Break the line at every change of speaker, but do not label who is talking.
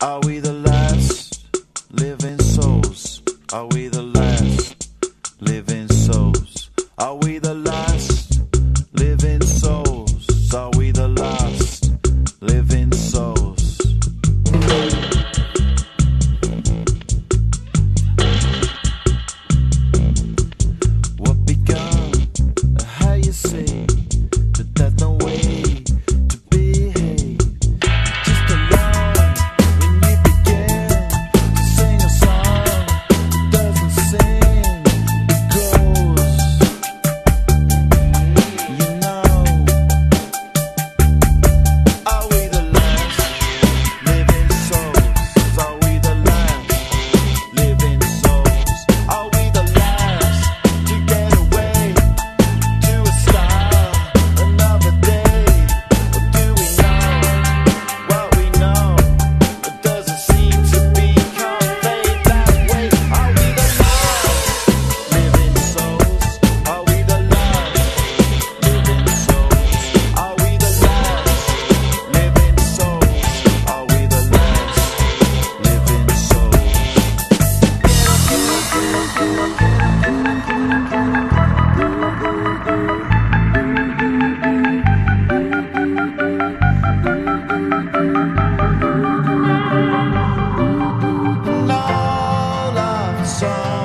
Are we the last living souls? Are we the last living souls? And all I've.